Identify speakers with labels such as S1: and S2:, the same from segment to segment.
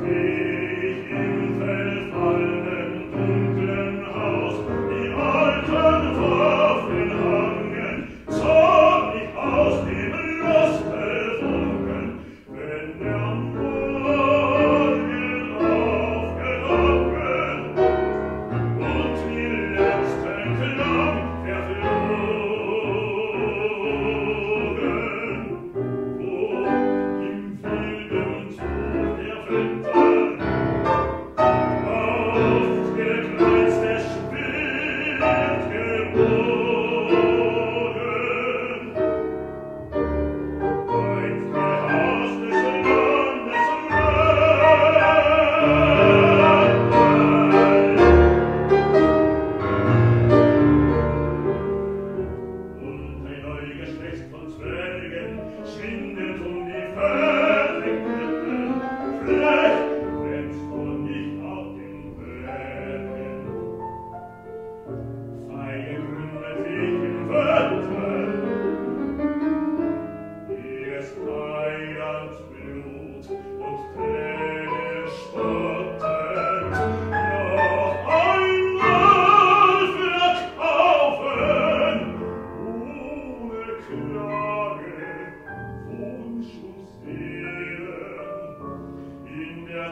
S1: see.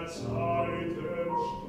S1: Zeiten